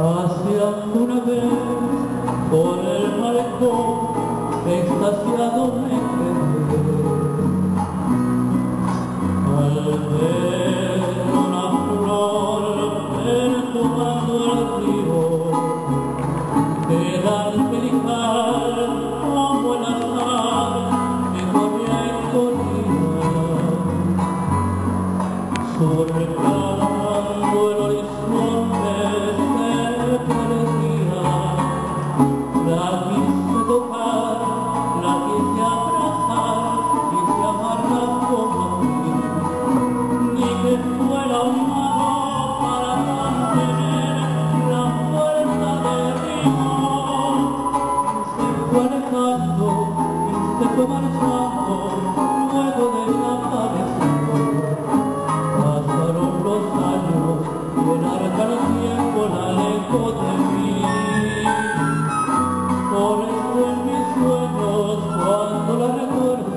Hacia una vez por el malecón extasiado Luego de la pasaron los años con arrancar el tiempo la lejos de mí, por eso en mis sueños cuando la recuerdo.